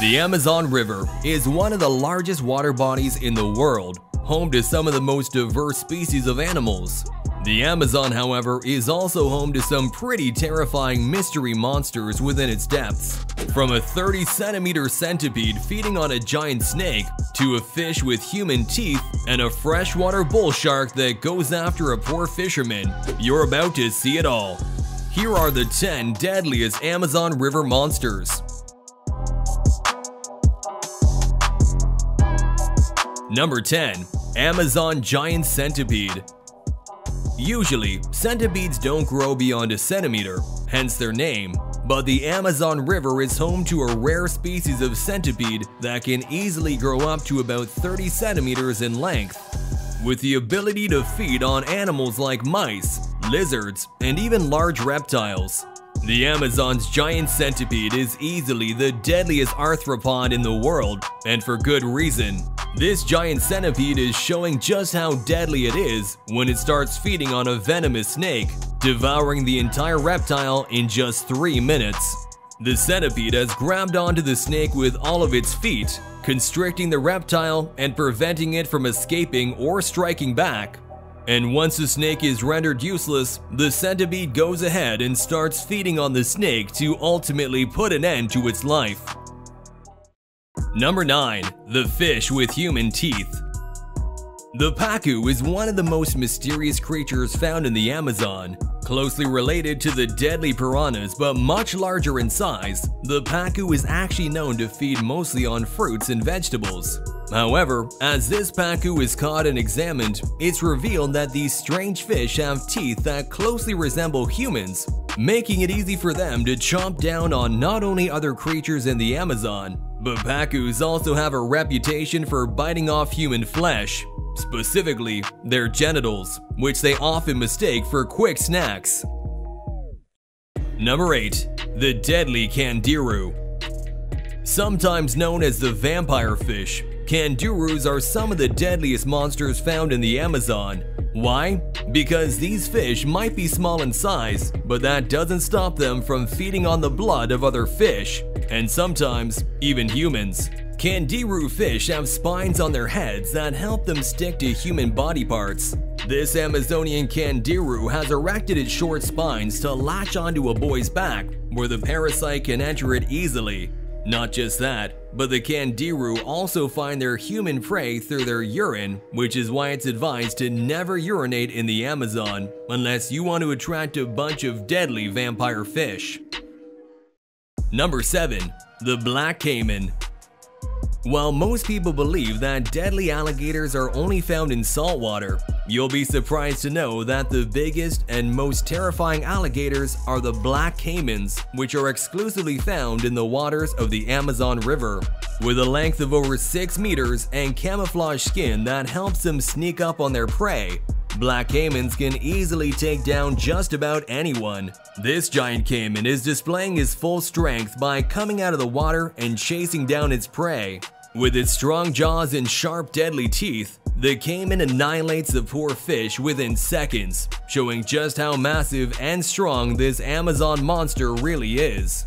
The Amazon River is one of the largest water bodies in the world, home to some of the most diverse species of animals. The Amazon, however, is also home to some pretty terrifying mystery monsters within its depths. From a 30 centimeter centipede feeding on a giant snake, to a fish with human teeth, and a freshwater bull shark that goes after a poor fisherman, you're about to see it all. Here are the 10 deadliest Amazon River monsters. Number 10. Amazon Giant Centipede Usually, centipedes don't grow beyond a centimeter, hence their name, but the Amazon River is home to a rare species of centipede that can easily grow up to about 30 centimeters in length. With the ability to feed on animals like mice, lizards, and even large reptiles, the Amazon's giant centipede is easily the deadliest arthropod in the world, and for good reason. This giant centipede is showing just how deadly it is when it starts feeding on a venomous snake, devouring the entire reptile in just 3 minutes. The centipede has grabbed onto the snake with all of its feet, constricting the reptile and preventing it from escaping or striking back. And once the snake is rendered useless, the centipede goes ahead and starts feeding on the snake to ultimately put an end to its life. Number 9. The Fish with Human Teeth The pacu is one of the most mysterious creatures found in the Amazon. Closely related to the deadly piranhas but much larger in size, the pacu is actually known to feed mostly on fruits and vegetables. However, as this pacu is caught and examined, it's revealed that these strange fish have teeth that closely resemble humans, making it easy for them to chomp down on not only other creatures in the Amazon, but pacus also have a reputation for biting off human flesh, specifically their genitals, which they often mistake for quick snacks. Number 8. The Deadly Candiru Sometimes known as the vampire fish, Candirus are some of the deadliest monsters found in the Amazon. Why? Because these fish might be small in size, but that doesn't stop them from feeding on the blood of other fish, and sometimes even humans. Candiru fish have spines on their heads that help them stick to human body parts. This Amazonian candiru has erected its short spines to latch onto a boy's back, where the parasite can enter it easily. Not just that, but the Candiru also find their human prey through their urine, which is why it's advised to never urinate in the Amazon unless you want to attract a bunch of deadly vampire fish. Number 7. The Black Caiman while most people believe that deadly alligators are only found in saltwater, you'll be surprised to know that the biggest and most terrifying alligators are the black caimans, which are exclusively found in the waters of the Amazon River. With a length of over 6 meters and camouflage skin that helps them sneak up on their prey, Black caimans can easily take down just about anyone. This giant caiman is displaying his full strength by coming out of the water and chasing down its prey. With its strong jaws and sharp deadly teeth, the caiman annihilates the poor fish within seconds, showing just how massive and strong this Amazon monster really is.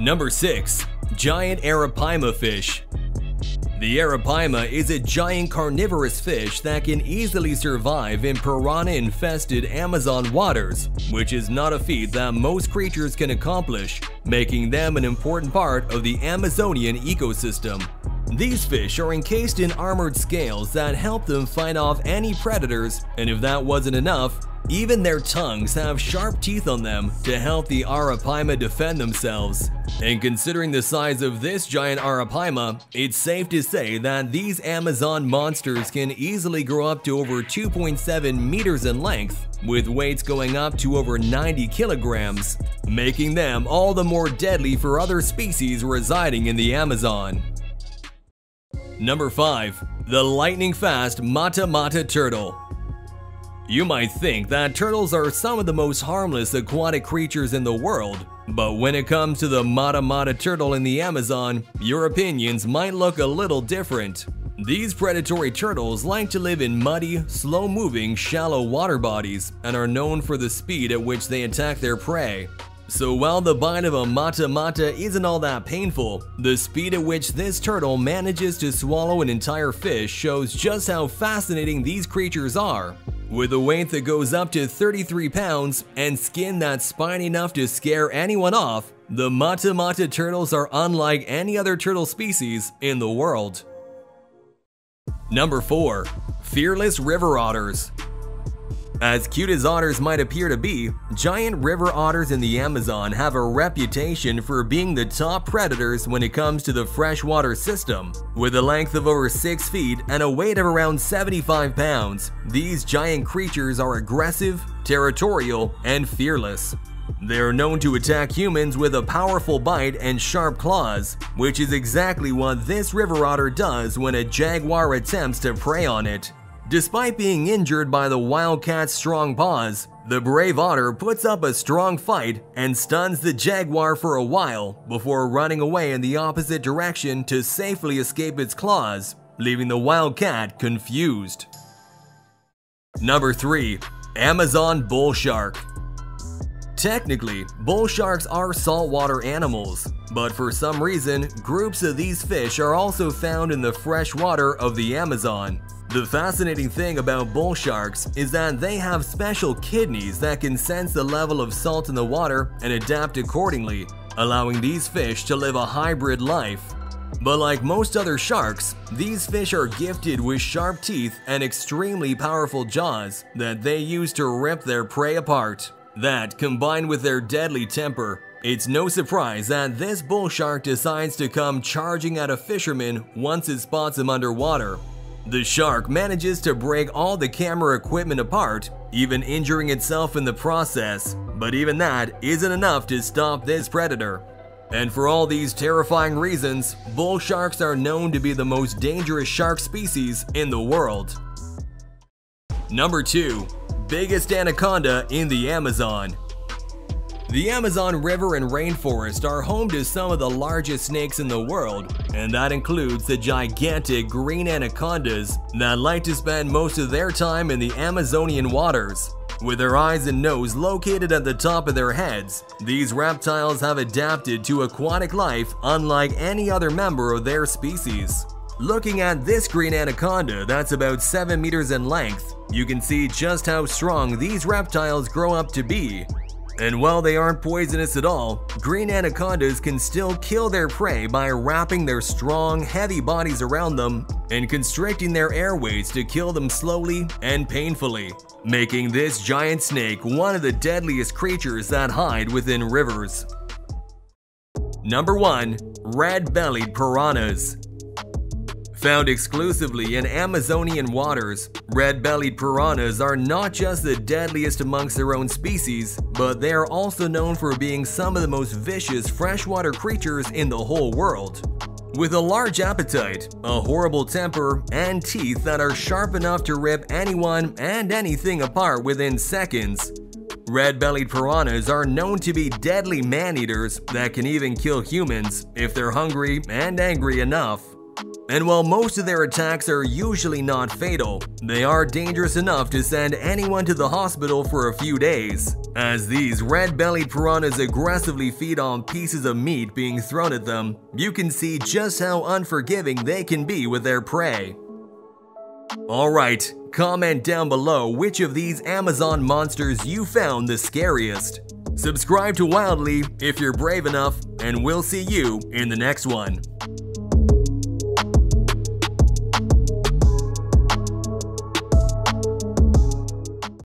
Number 6. Giant Arapaima Fish the arapaima is a giant carnivorous fish that can easily survive in piranha-infested Amazon waters, which is not a feat that most creatures can accomplish, making them an important part of the Amazonian ecosystem. These fish are encased in armored scales that help them fight off any predators, and if that wasn't enough, even their tongues have sharp teeth on them to help the arapaima defend themselves. And considering the size of this giant arapaima, it's safe to say that these Amazon monsters can easily grow up to over 2.7 meters in length, with weights going up to over 90 kilograms, making them all the more deadly for other species residing in the Amazon. Number 5. The lightning fast Mata Mata Turtle you might think that turtles are some of the most harmless aquatic creatures in the world, but when it comes to the Mata Mata turtle in the Amazon, your opinions might look a little different. These predatory turtles like to live in muddy, slow-moving, shallow water bodies and are known for the speed at which they attack their prey. So while the bite of a mata mata isn't all that painful, the speed at which this turtle manages to swallow an entire fish shows just how fascinating these creatures are. With a weight that goes up to 33 pounds and skin that's spiny enough to scare anyone off, the mata mata turtles are unlike any other turtle species in the world. Number 4. Fearless River Otters as cute as otters might appear to be, giant river otters in the Amazon have a reputation for being the top predators when it comes to the freshwater system. With a length of over 6 feet and a weight of around 75 pounds, these giant creatures are aggressive, territorial, and fearless. They are known to attack humans with a powerful bite and sharp claws, which is exactly what this river otter does when a jaguar attempts to prey on it. Despite being injured by the wildcat's strong paws, the brave otter puts up a strong fight and stuns the jaguar for a while before running away in the opposite direction to safely escape its claws, leaving the wildcat confused. Number 3. Amazon Bull Shark Technically, bull sharks are saltwater animals, but for some reason, groups of these fish are also found in the fresh water of the Amazon. The fascinating thing about bull sharks is that they have special kidneys that can sense the level of salt in the water and adapt accordingly, allowing these fish to live a hybrid life. But like most other sharks, these fish are gifted with sharp teeth and extremely powerful jaws that they use to rip their prey apart. That, combined with their deadly temper, it's no surprise that this bull shark decides to come charging at a fisherman once it spots him underwater, the shark manages to break all the camera equipment apart, even injuring itself in the process, but even that isn't enough to stop this predator. And for all these terrifying reasons, bull sharks are known to be the most dangerous shark species in the world. Number 2. Biggest Anaconda in the Amazon the Amazon River and rainforest are home to some of the largest snakes in the world, and that includes the gigantic green anacondas that like to spend most of their time in the Amazonian waters. With their eyes and nose located at the top of their heads, these reptiles have adapted to aquatic life unlike any other member of their species. Looking at this green anaconda that's about 7 meters in length, you can see just how strong these reptiles grow up to be and while they aren't poisonous at all, green anacondas can still kill their prey by wrapping their strong, heavy bodies around them and constricting their airways to kill them slowly and painfully, making this giant snake one of the deadliest creatures that hide within rivers. Number 1. Red-bellied piranhas Found exclusively in Amazonian waters, red-bellied piranhas are not just the deadliest amongst their own species, but they are also known for being some of the most vicious freshwater creatures in the whole world. With a large appetite, a horrible temper, and teeth that are sharp enough to rip anyone and anything apart within seconds, Red-bellied piranhas are known to be deadly man-eaters that can even kill humans if they're hungry and angry enough. And while most of their attacks are usually not fatal, they are dangerous enough to send anyone to the hospital for a few days, as these red-bellied piranhas aggressively feed on pieces of meat being thrown at them, you can see just how unforgiving they can be with their prey. Alright, comment down below which of these Amazon monsters you found the scariest. Subscribe to Wildly if you're brave enough, and we'll see you in the next one.